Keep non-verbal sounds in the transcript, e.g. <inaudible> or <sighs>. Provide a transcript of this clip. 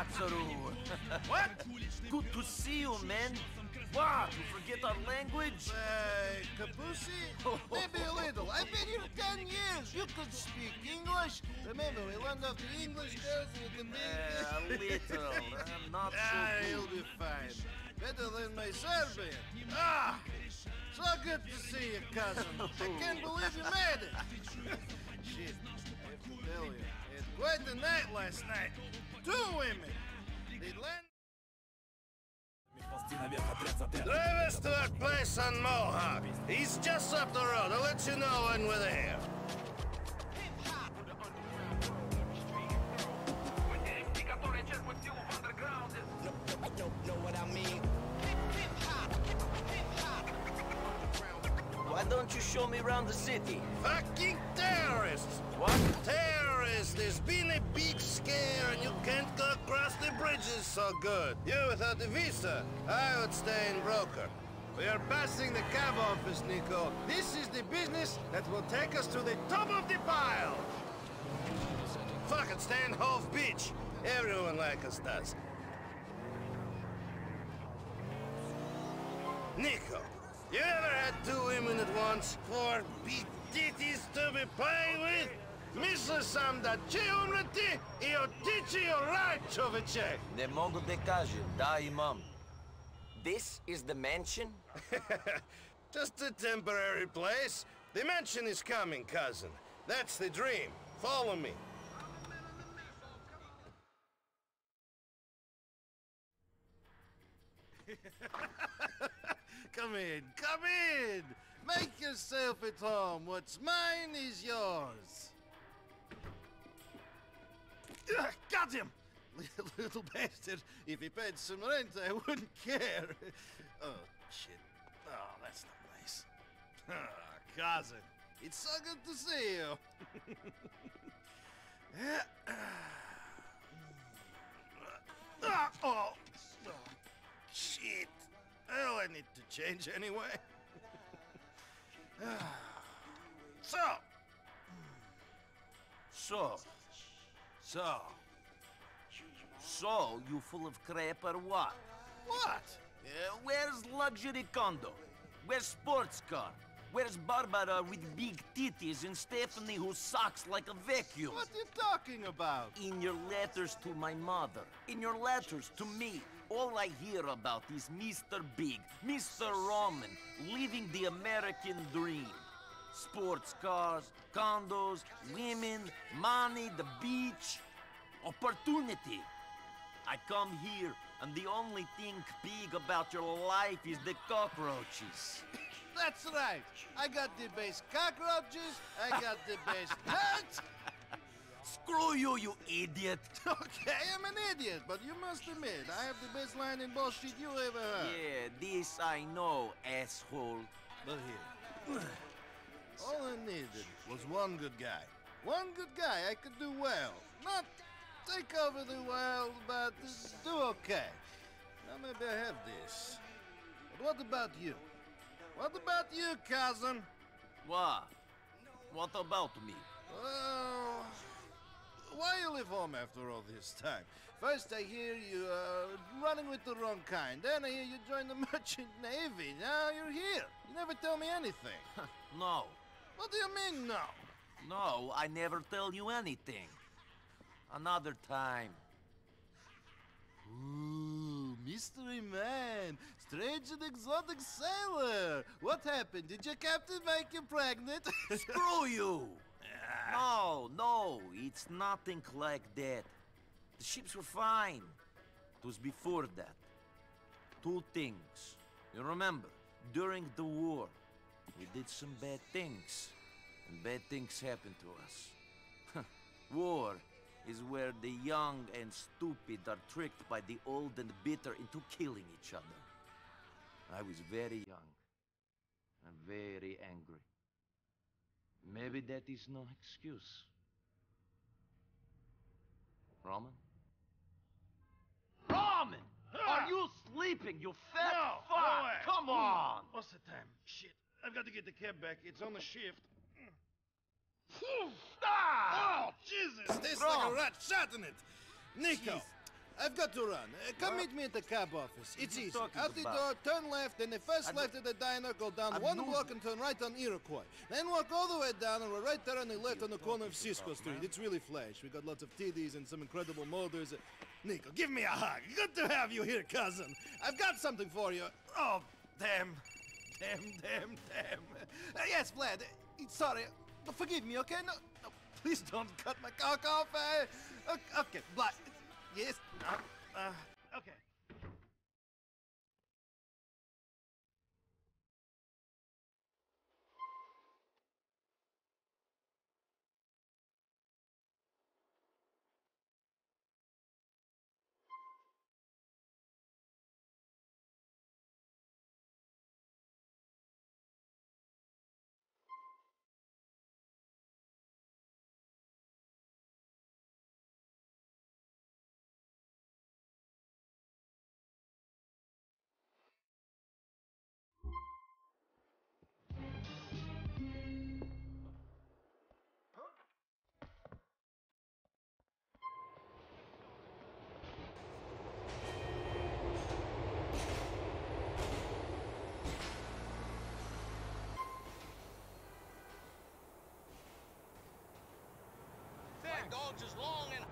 Masaru. <laughs> what? Good to see you, man. What? You forget our language? Uh, Kabusi? Maybe a little. I've been here ten years. You could speak English. Remember, we learned off the English girls with the Uh, a little. I'm not Ah, so good. be fine. Better than my Serbian. Ah! So good to see you, cousin. I <laughs> can't believe you made it. Shit, I have to tell you, I had quite the night last night. Two women. They land. Drive us to our place on Mohawk. He's just up the road. I'll let you know when we're there. Why don't you show me around the city? Fucking terrorists! What? There's been a big scare and you can't go across the bridges so good. You without a visa, I would stay in Broker. We are passing the cab office, Niko. This is the business that will take us to the top of the pile. Fucking stand Hove Beach. Everyone like us does. Niko, you ever had two women at once? Four big titties to be playing with? Sam da će umreti i otići o raj, čoveče! Ne mogu da kažem, da imam. This is the mansion? <laughs> Just a temporary place. The mansion is coming, cousin. That's the dream. Follow me. <laughs> come in, come in! Make yourself at home. What's mine is yours. Ugh, got him! <laughs> Little bastard. If he paid some rent, I wouldn't care. <laughs> Oh, shit. Oh, that's not nice. <laughs> Ah, cousin. It's so good to see you. Ah, oh, oh, shit. Well, I need to change anyway. Ah. so, So, so, so, you full of crap or what? what? Uh, where's luxury condo? Where's sports car? Where's Barbara with big titties and Stephanie who sucks like a vacuum? What are you talking about? In your letters to my mother, in your letters to me, all I hear about is Mr. Big, Mr. Roman, living the American dream. Sports cars, condos, women, money, the beach, opportunity. I come here, and the only thing big about your life is the cockroaches. <coughs> That's right. I got the best cockroaches. I got the best nuts. <laughs> Screw you, you idiot! <laughs> Okay, I'm an idiot, but you must admit I have the best line in bullshit you ever heard. Yeah, this I know, asshole. But here, <sighs> all I needed was one good guy. One good guy I could do well. Not take over the world, but do okay. Now maybe I have this. But what about you? What about you, cousin? What? What about me? Well, why you leave home after all this time? First I hear you are running with the wrong kind. Then I hear you join the <laughs> merchant navy. Now you're here. You never tell me anything. <laughs> No. What do you mean, no? No, I never tell you anything. Another time. Ooh, mystery man, strange and exotic sailor. What happened? Did your captain make you pregnant? <laughs> Screw you! No, no, it's nothing like that. The ships were fine. It was before that. Two things. You remember, during the war, we did some bad things. And bad things happened to us. war is where the young and stupid are tricked by the old and bitter into killing each other. I was very young and very angry. Maybe that is no excuse. Roman? Roman! Are you sleeping, you fat No, fuck? no. Come on! What's the time? Shit, I've got to get the cab back. It's on the shift. Ah! Oh, Jesus! This Wrong. like a rat shot in it. Niko, Jeez. I've got to run. Uh, come meet me at the cab office. It's easy. Out the about? door, turn left, then the first I'm- left at the diner, go down I'm one block and turn right on Iroquois. Then walk all the way down, and we're right there on the left on the corner of Cisco Street. It's really flash. We got lots of TDs and some incredible. Uh, Niko, give me a hug. Good to have you here, cousin. I've got something for you. Oh, damn. Damn, damn, damn. Uh, yes, Vlad. uh, sorry. Uh, Forgive me, okay? No, no, please don't cut my cock off. Uh, okay, Vlad. Yes. Uh, uh, okay. Dog's as long and